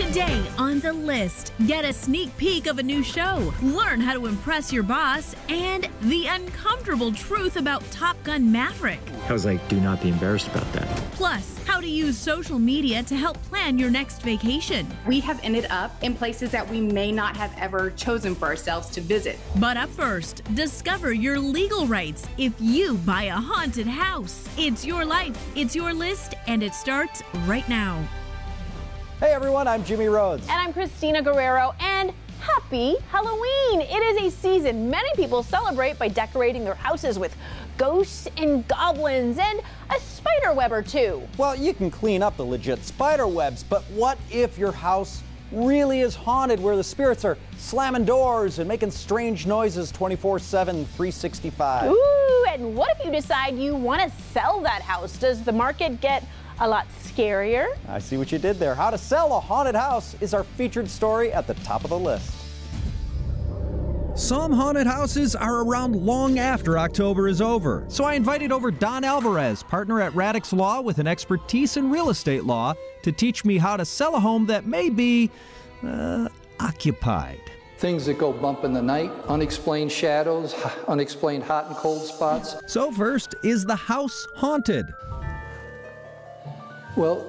Today on the list, get a sneak peek of a new show, learn how to impress your boss, and the uncomfortable truth about Top Gun Maverick. I was like, do not be embarrassed about that. Plus, how to use social media to help plan your next vacation. We have ended up in places that we may not have ever chosen for ourselves to visit. But up first, discover your legal rights if you buy a haunted house. It's your life, it's your list, and it starts right now. Hey everyone, I'm Jimmy Rhodes. And I'm Christina Guerrero, and happy Halloween! It is a season many people celebrate by decorating their houses with ghosts and goblins and a spider web or two. Well, you can clean up the legit spider webs, but what if your house really is haunted where the spirits are slamming doors and making strange noises 24 7, 365? Ooh, and what if you decide you want to sell that house? Does the market get a lot scarier. I see what you did there. How to sell a haunted house is our featured story at the top of the list. Some haunted houses are around long after October is over. So I invited over Don Alvarez, partner at Radix Law with an expertise in real estate law, to teach me how to sell a home that may be uh, occupied. Things that go bump in the night, unexplained shadows, unexplained hot and cold spots. So, first, is the house haunted? Well,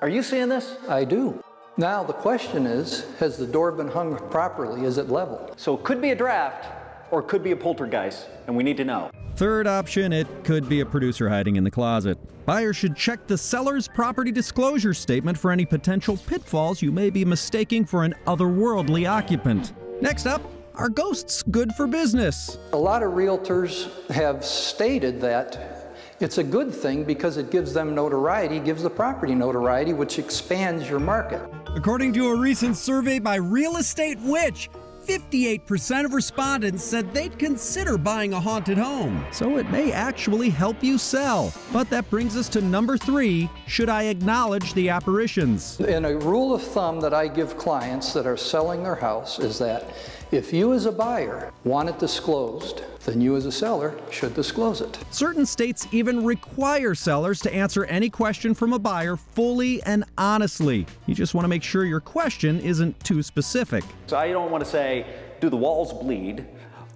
are you seeing this? I do. Now the question is, has the door been hung properly? Is it level? So it could be a draft or it could be a poltergeist, and we need to know. Third option, it could be a producer hiding in the closet. Buyers should check the seller's property disclosure statement for any potential pitfalls you may be mistaking for an otherworldly occupant. Next up, are ghosts good for business? A lot of realtors have stated that it's a good thing because it gives them notoriety, gives the property notoriety, which expands your market. According to a recent survey by Real Estate Witch, 58% of respondents said they'd consider buying a haunted home. So it may actually help you sell. But that brings us to number three should I acknowledge the apparitions? And a rule of thumb that I give clients that are selling their house is that if you as a buyer want it disclosed, then you as a seller should disclose it. Certain states even require sellers to answer any question from a buyer fully and honestly. You just want to make sure your question isn't too specific. So I don't want to say, do the walls bleed?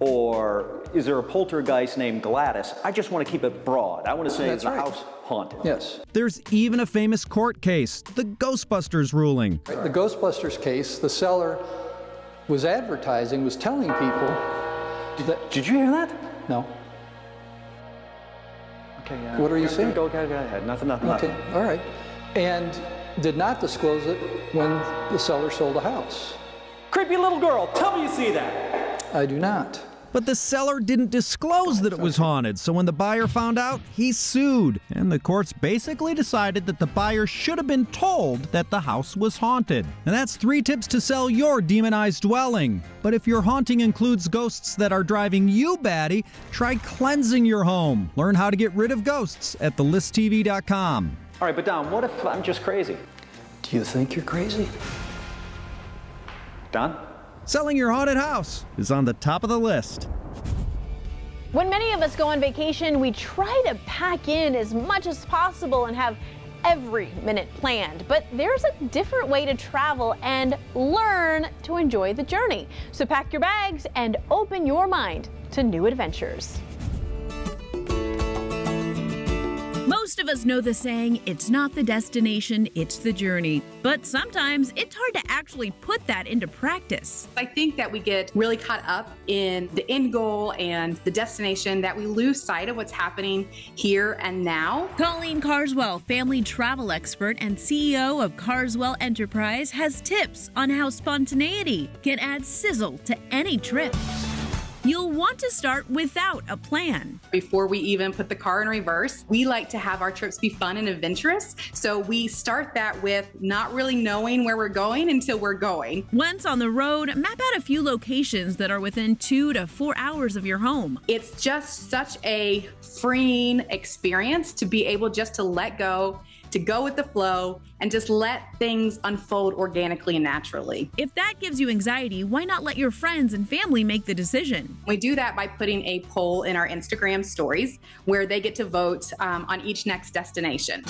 Or is there a poltergeist named Gladys? I just want to keep it broad. I want to say, That's is the right. house haunted? Yes. There's even a famous court case, the Ghostbusters ruling. The Ghostbusters case, the seller was advertising, was telling people that. Did you hear that? No. Okay, yeah. What are you saying? Go, go, go ahead. Nothing, nothing, okay. nothing. All right. And did not disclose it when the seller sold a house. Creepy little girl, tell me you see that. I do not. But the seller didn't disclose that it was haunted, so when the buyer found out, he sued. And the courts basically decided that the buyer should have been told that the house was haunted. And that's three tips to sell your demonized dwelling. But if your haunting includes ghosts that are driving you batty, try cleansing your home. Learn how to get rid of ghosts at thelisttv.com. All right, but Don, what if I'm just crazy? Do you think you're crazy? Don? Selling your haunted house is on the top of the list. When many of us go on vacation, we try to pack in as much as possible and have every minute planned. But there's a different way to travel and learn to enjoy the journey. So pack your bags and open your mind to new adventures. Most of us know the saying, it's not the destination, it's the journey. But sometimes it's hard to actually put that into practice. I think that we get really caught up in the end goal and the destination that we lose sight of what's happening here and now. Colleen Carswell, family travel expert and CEO of Carswell Enterprise, has tips on how spontaneity can add sizzle to any trip. You'll want to start without a plan. Before we even put the car in reverse, we like to have our trips be fun and adventurous. So we start that with not really knowing where we're going until we're going. Once on the road, map out a few locations that are within two to four hours of your home. It's just such a freeing experience to be able just to let go to go with the flow and just let things unfold organically and naturally. If that gives you anxiety, why not let your friends and family make the decision? We do that by putting a poll in our Instagram stories where they get to vote um, on each next destination.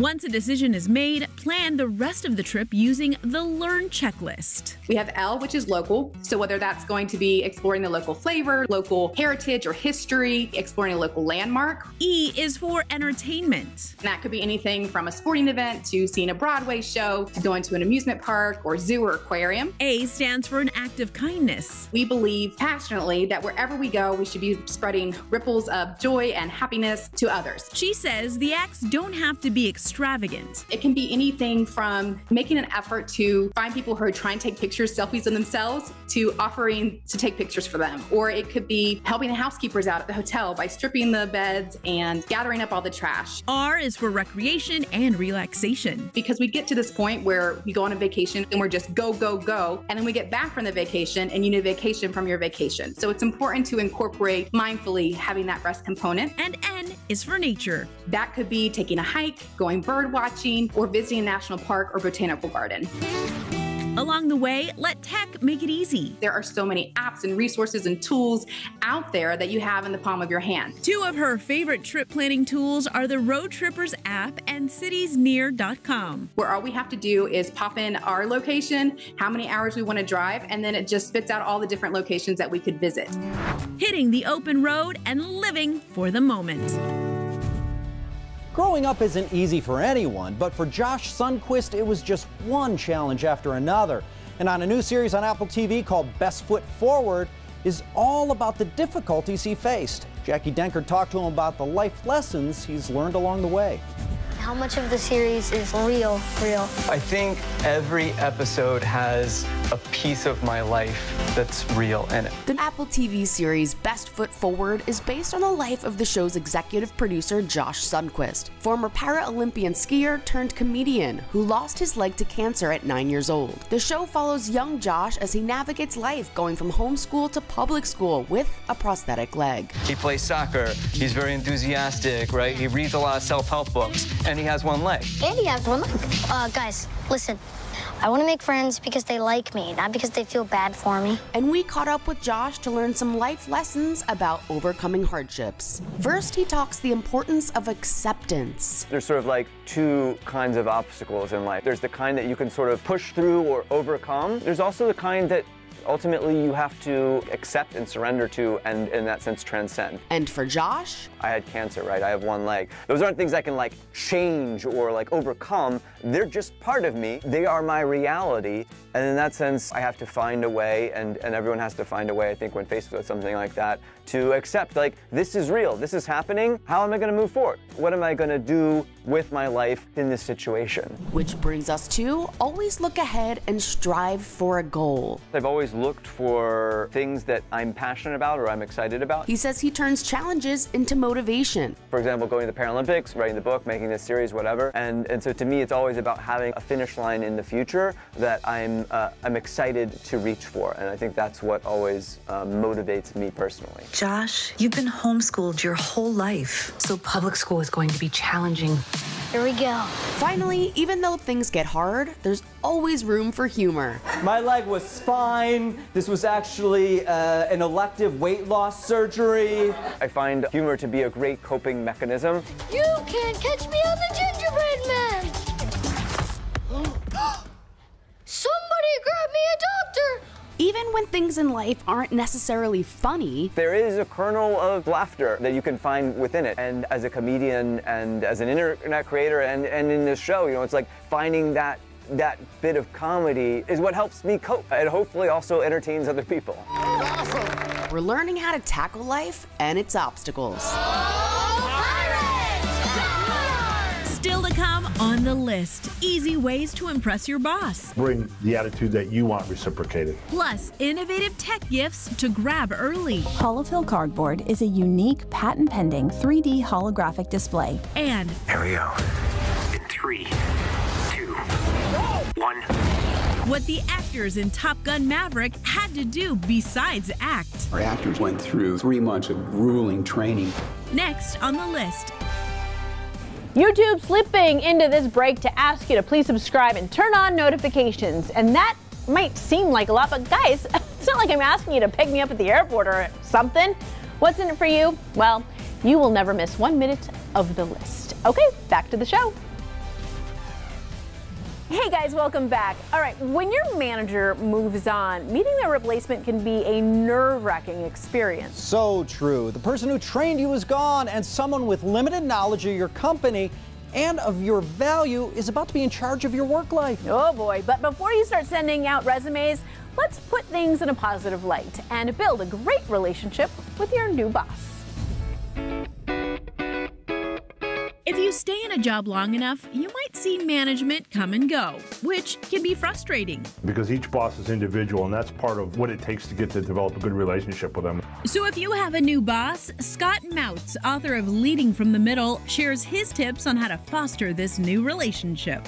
Once a decision is made, plan the rest of the trip using the Learn checklist. We have L, which is local. So whether that's going to be exploring the local flavor, local heritage or history, exploring a local landmark. E is for entertainment. And that could be anything from a sporting event to seeing a Broadway show to going to an amusement park or zoo or aquarium. A stands for an act of kindness. We believe passionately that wherever we go, we should be spreading ripples of joy and happiness to others. She says the acts don't have to be extravagant. It can be anything from making an effort to find people who are trying to take pictures, selfies of themselves, to offering to take pictures for them. Or it could be helping the housekeepers out at the hotel by stripping the beds and gathering up all the trash. R is for recreation and relaxation. Because we get to this point where we go on a vacation and we're just go, go, go. And then we get back from the vacation and you need a vacation from your vacation. So it's important to incorporate mindfully having that rest component. And N is for nature. That could be taking a hike, going bird watching, or visiting a national park or botanical garden. Along the way, let tech make it easy. There are so many apps and resources and tools out there that you have in the palm of your hand. Two of her favorite trip planning tools are the Roadtrippers app and citiesnear.com. Where all we have to do is pop in our location, how many hours we want to drive, and then it just spits out all the different locations that we could visit. Hitting the open road and living for the moment. Growing up isn't easy for anyone, but for Josh Sundquist, it was just one challenge after another. And on a new series on Apple TV called Best Foot Forward, is all about the difficulties he faced. Jackie Denker talked to him about the life lessons he's learned along the way. How much of the series is real, real? I think every episode has a piece of my life that's real in it. The Apple TV series Best Foot Forward is based on the life of the show's executive producer Josh Sundquist, former para-Olympian skier turned comedian who lost his leg to cancer at 9 years old. The show follows young Josh as he navigates life going from homeschool to public school with a prosthetic leg. He plays soccer, he's very enthusiastic, right? He reads a lot of self-help books, and he has one leg. And he has one leg. Uh, guys, listen. I want to make friends because they like me, not because they feel bad for me. And we caught up with Josh to learn some life lessons about overcoming hardships. First, he talks the importance of acceptance. There's sort of like two kinds of obstacles in life. There's the kind that you can sort of push through or overcome. There's also the kind that ultimately you have to accept and surrender to and in that sense transcend. And for Josh? I had cancer, right? I have one leg. Those aren't things I can like change or like overcome. They're just part of me. They are my reality. And in that sense, I have to find a way and, and everyone has to find a way, I think, when faced with something like that, to accept like this is real, this is happening. How am I gonna move forward? What am I gonna do with my life in this situation? Which brings us to always look ahead and strive for a goal. I've always looked for things that I'm passionate about or I'm excited about. He says he turns challenges into motivation. For example, going to the Paralympics, writing the book, making this series, whatever. And, and so to me, it's always about having a finish line in the future that I'm, uh, I'm excited to reach for. And I think that's what always uh, motivates me personally. Josh, you've been homeschooled your whole life, so public school is going to be challenging. Here we go. Finally, even though things get hard, there's always room for humor. My leg was fine. This was actually uh, an elective weight loss surgery. I find humor to be a great coping mechanism. You can't catch me on the gingerbread man. Somebody grab me a doctor. Even when things in life aren't necessarily funny, there is a kernel of laughter that you can find within it. And as a comedian and as an internet creator and, and in this show, you know, it's like finding that that bit of comedy is what helps me cope and hopefully also entertains other people. Awesome. We're learning how to tackle life and its obstacles. Still to come on the list easy ways to impress your boss. Bring the attitude that you want reciprocated. Plus, innovative tech gifts to grab early. Holofill Cardboard is a unique patent pending 3D holographic display. And here we go. In three, two, one. What the actors in Top Gun Maverick had to do besides act. Our actors went through three months of grueling training. Next on the list, YouTube slipping into this break to ask you to please subscribe and turn on notifications. And that might seem like a lot, but guys, it's not like I'm asking you to pick me up at the airport or something. What's in it for you? Well, you will never miss one minute of the list. Okay, back to the show. Hey guys, welcome back. All right, when your manager moves on, meeting their replacement can be a nerve wracking experience. So true. The person who trained you is gone, and someone with limited knowledge of your company and of your value is about to be in charge of your work life. Oh boy, but before you start sending out resumes, let's put things in a positive light and build a great relationship with your new boss. You stay in a job long enough, you might see management come and go, which can be frustrating. Because each boss is individual, and that's part of what it takes to get to develop a good relationship with them. So if you have a new boss, Scott Mautz, author of Leading from the Middle, shares his tips on how to foster this new relationship.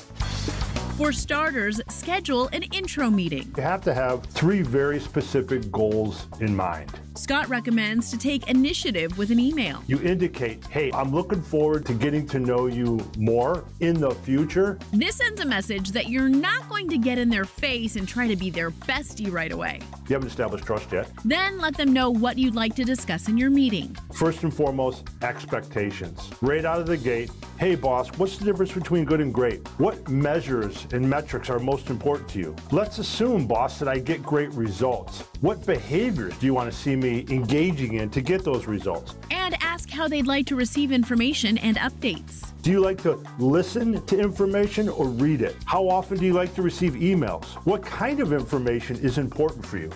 For starters, schedule an intro meeting. You have to have three very specific goals in mind. Scott recommends to take initiative with an email. You indicate, hey, I'm looking forward to getting to know you more in the future. This sends a message that you're not going to get in their face and try to be their bestie right away. You haven't established trust yet. Then let them know what you'd like to discuss in your meeting. First and foremost, expectations. Right out of the gate, hey boss, what's the difference between good and great? What measures and metrics are most important to you? Let's assume, boss, that I get great results. What behaviors do you want to see me engaging in to get those results? And ask how they'd like to receive information and updates. Do you like to listen to information or read it? How often do you like to receive emails? What kind of information is important for you?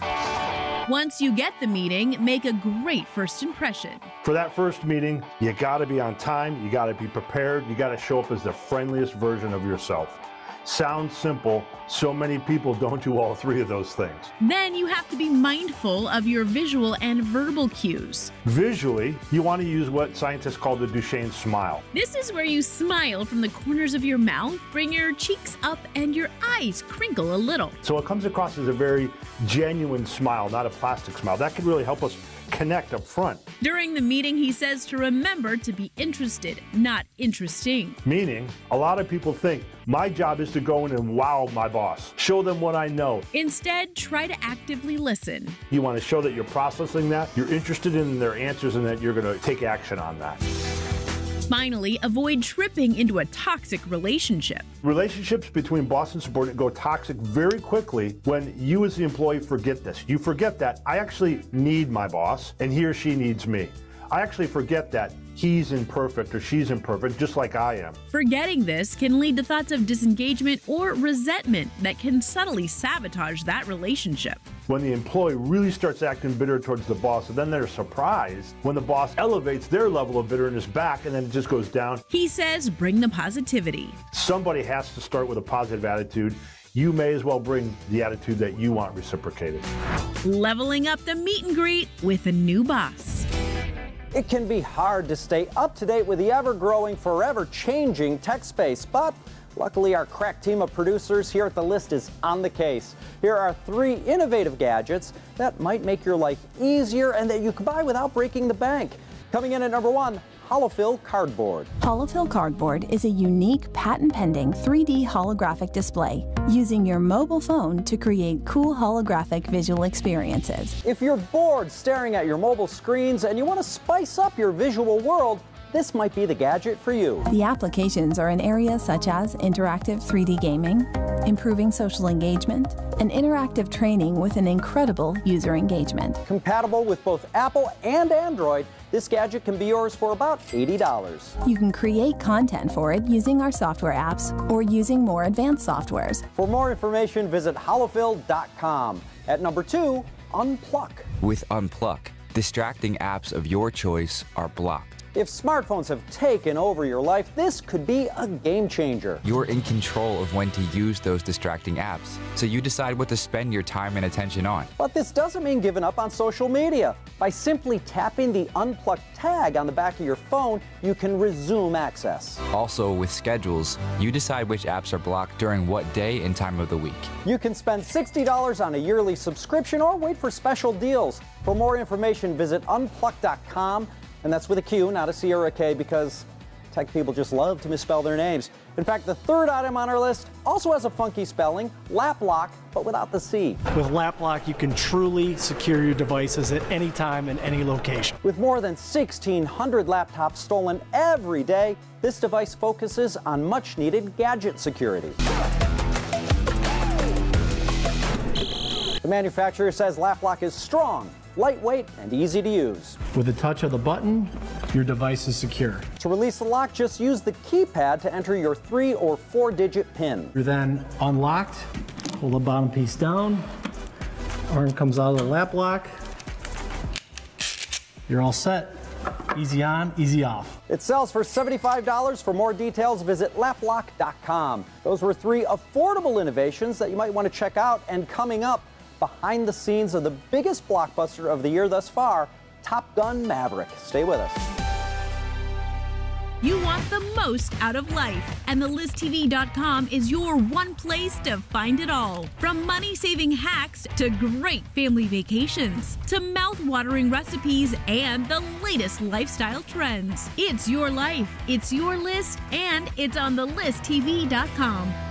Once you get the meeting, make a great first impression. For that first meeting, you gotta be on time, you gotta be prepared, you gotta show up as the friendliest version of yourself. Sounds simple, so many people don't do all three of those things. Then you have to be mindful of your visual and verbal cues. Visually, you want to use what scientists call the Duchenne smile. This is where you smile from the corners of your mouth, bring your cheeks up, and your eyes crinkle a little. So it comes across as a very genuine smile, not a plastic smile. That can really help us connect up front. During the meeting, he says to remember to be interested, not interesting. Meaning, a lot of people think my job is to go in and wow my boss, show them what I know. Instead, try to actively listen. You want to show that you're processing that, you're interested in their answers, and that you're going to take action on that. Finally, avoid tripping into a toxic relationship. Relationships between boss and subordinate go toxic very quickly when you, as the employee, forget this. You forget that I actually need my boss and he or she needs me. I actually forget that he's imperfect or she's imperfect, just like I am. Forgetting this can lead to thoughts of disengagement or resentment that can subtly sabotage that relationship. When the employee really starts acting bitter towards the boss, and then they're surprised when the boss elevates their level of bitterness back and then it just goes down. He says bring the positivity. Somebody has to start with a positive attitude you may as well bring the attitude that you want reciprocated. Leveling up the meet and greet with a new boss. It can be hard to stay up to date with the ever growing, forever changing tech space, but luckily our crack team of producers here at The List is on the case. Here are three innovative gadgets that might make your life easier and that you can buy without breaking the bank. Coming in at number one, Holofill Cardboard. Holofill Cardboard is a unique patent pending 3D holographic display using your mobile phone to create cool holographic visual experiences. If you're bored staring at your mobile screens and you want to spice up your visual world, this might be the gadget for you. The applications are in areas such as interactive 3D gaming, improving social engagement, and interactive training with an incredible user engagement. Compatible with both Apple and Android, this gadget can be yours for about $80. You can create content for it using our software apps or using more advanced softwares. For more information, visit holofill.com. At number two, Unpluq. With Unpluq, distracting apps of your choice are blocked. If smartphones have taken over your life, this could be a game changer. You're in control of when to use those distracting apps, so you decide what to spend your time and attention on. But this doesn't mean giving up on social media. By simply tapping the unplugged tag on the back of your phone, you can resume access. Also, with schedules, you decide which apps are blocked during what day and time of the week. You can spend $60 on a yearly subscription or wait for special deals. For more information, visit unpluq.com and that's with a Q, not a C or a K, because tech people just love to misspell their names. In fact, the third item on our list also has a funky spelling, LapLok, but without the C. With LapLok, you can truly secure your devices at any time and any location. With more than 1,600 laptops stolen every day, this device focuses on much needed gadget security. The manufacturer says LapLok is strong, lightweight, and easy to use. With a touch of the button, your device is secure. To release the lock, just use the keypad to enter your three or four digit PIN. You're then unlocked, pull the bottom piece down, arm comes out of the LapLok. You're all set. Easy on, easy off. It sells for $75. For more details, visit laplok.com. Those were three affordable innovations that you might want to check out. And coming up, behind the scenes of the biggest blockbuster of the year thus far, Top Gun Maverick. Stay with us. You want the most out of life, and thelisttv.com is your one place to find it all. From money saving hacks to great family vacations to mouth watering recipes and the latest lifestyle trends. It's your life, it's your list, and it's on thelisttv.com.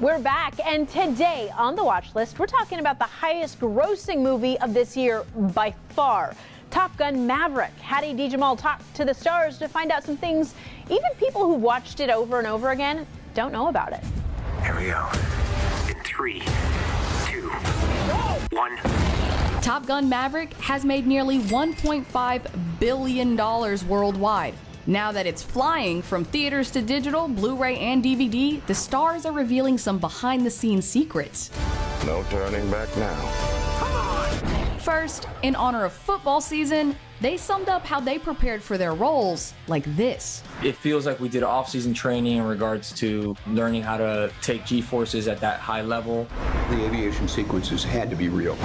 We're back, and today on the watch list, we're talking about the highest grossing movie of this year by far. Top Gun Maverick. Hattie DeJamal talked to the stars to find out some things even people who've watched it over and over again don't know about it. Here we go. In three, two, one. Top Gun Maverick has made nearly $1.5 billion worldwide. Now that it's flying from theaters to digital, Blu ray, and DVD, the stars are revealing some behind the scenes secrets. No turning back now. First, in honor of football season, they summed up how they prepared for their roles like this. It feels like we did off-season training in regards to learning how to take G-forces at that high level. The aviation sequences had to be real.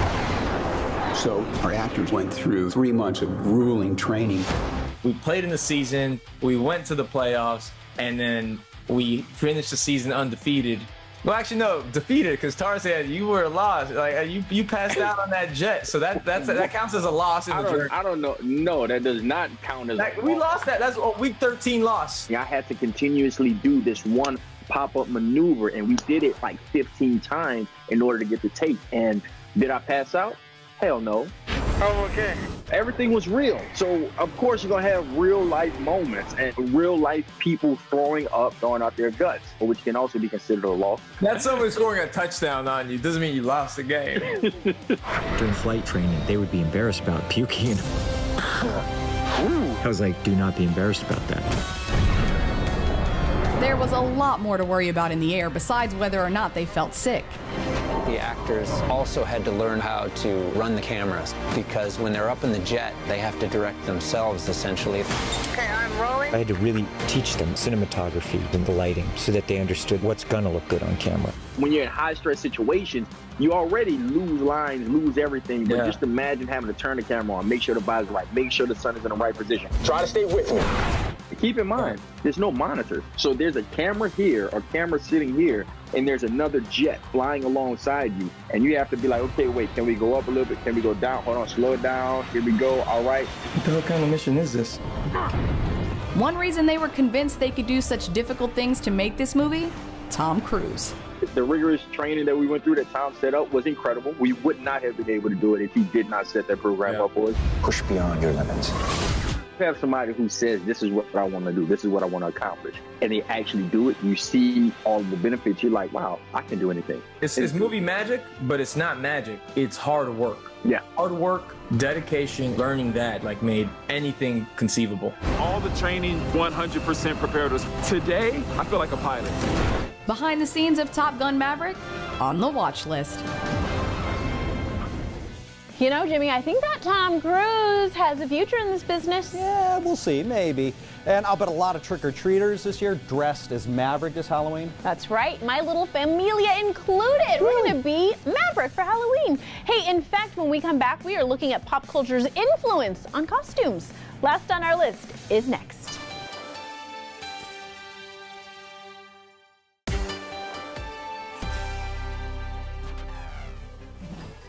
So our actors went through three months of grueling training. We played in the season, we went to the playoffs, and then we finished the season undefeated. Well, actually, no, defeated because Tar said you were lost. Like uh, you, you passed out on that jet, so that that's that counts as a loss in I the don't. I don't know. No, that does not count as. Like, a we loss. lost that. That's a week 13 loss. Yeah, I had to continuously do this one pop-up maneuver, and we did it like 15 times in order to get the tape. And did I pass out? Hell no. Oh, okay. Everything was real. So, of course, you're going to have real life moments and real life people throwing up, throwing out their guts, which can also be considered a loss. That's someone scoring a touchdown on you. Doesn't mean you lost the game. During flight training, they would be embarrassed about puking. I was like, do not be embarrassed about that. There was a lot more to worry about in the air besides whether or not they felt sick. The actors also had to learn how to run the cameras because when they're up in the jet, they have to direct themselves essentially. Okay, I'm rolling. I had to really teach them cinematography and the lighting so that they understood what's going to look good on camera. When you're in high stress situations, you already lose lines, lose everything. But Yeah. just imagine having to turn the camera on, make sure the body's right, make sure the sun is in the right position. Try to stay with me. Keep in mind, there's no monitor. So there's a camera here, a camera sitting here, and there's another jet flying alongside you. And you have to be like, okay, wait, can we go up a little bit? Can we go down? Hold on, slow it down. Here we go. All right. what the hell kind of mission is this? One reason they were convinced they could do such difficult things to make this movie? Tom Cruise. The rigorous training that we went through that Tom set up was incredible. We would not have been able to do it if he did not set that program up for us. Push beyond your limits. Have somebody who says this is what I want to do, this is what I want to accomplish, and they actually do it. You see all the benefits. You're like, wow, I can do anything. It's, it's movie magic, but it's not magic. It's hard work. Yeah. Hard work, dedication, learning that like made anything conceivable. All the training 100% prepared us. Today, I feel like a pilot. Behind the scenes of Top Gun Maverick on the watch list. You know, Jimmy, I think that Tom Cruise has a future in this business. Yeah, we'll see, maybe. And I'll bet a lot of trick-or-treaters this year dressed as Maverick this Halloween. That's right, my little familia included. We're going to be Maverick for Halloween. Hey, in fact, when we come back, we are looking at pop culture's influence on costumes. Last on our list is next.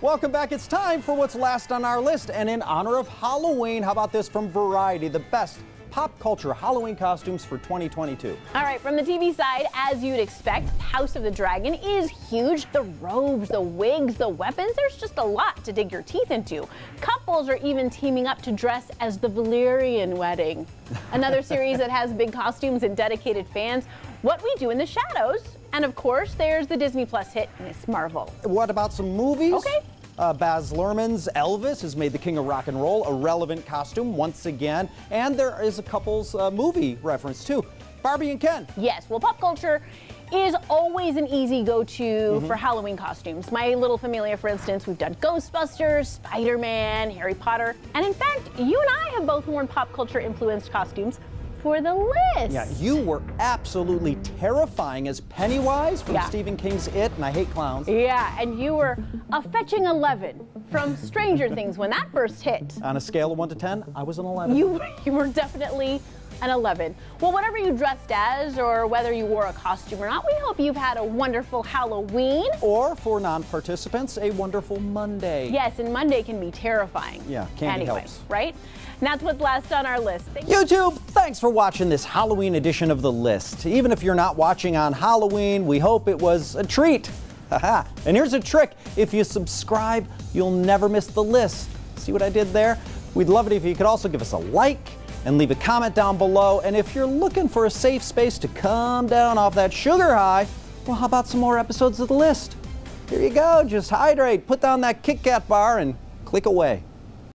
Welcome back. It's time for what's last on our list. And in honor of Halloween, how about this from Variety? The best pop culture Halloween costumes for 2022. All right, from the TV side, as you'd expect, House of the Dragon is huge. The robes, the wigs, the weapons, there's just a lot to dig your teeth into. Couples are even teaming up to dress as the Valyrian wedding. Another series that has big costumes and dedicated fans. What We Do in the Shadows. And of course, there's the Disney Plus hit Miss Marvel. What about some movies? Okay. Uh, Baz Luhrmann's Elvis has made the King of Rock and Roll a relevant costume once again, and there is a couple's uh, movie reference too. Barbie and Ken. Yes, well, pop culture is always an easy go-to Mm-hmm. for Halloween costumes. My Little Familia, for instance, we've done Ghostbusters, Spider-Man, Harry Potter, and in fact, you and I have both worn pop culture influenced costumes for the list. Yeah, you were absolutely terrifying as Pennywise from Yeah. Stephen King's It, and I hate clowns. Yeah, and you were a fetching 11 from Stranger Things when that first hit. On a scale of 1 to 10, I was an 11. You, you were definitely an 11. Well, whatever you dressed as or whether you wore a costume or not, we hope you've had a wonderful Halloween. Or for non participants, a wonderful Monday. Yes, and Monday can be terrifying. Yeah, candy anyway, helps. right? And that's what's last on our list. Thank. YouTube, thanks for watching this Halloween edition of The List. Even if you're not watching on Halloween, we hope it was a treat. Haha. and here's a trick if you subscribe, you'll never miss the list. See what I did there? We'd love it if you could also give us a like and leave a comment down below. And if you're looking for a safe space to come down off that sugar high, well, how about some more episodes of The List? Here you go, just hydrate, put down that Kit Kat bar, and click away.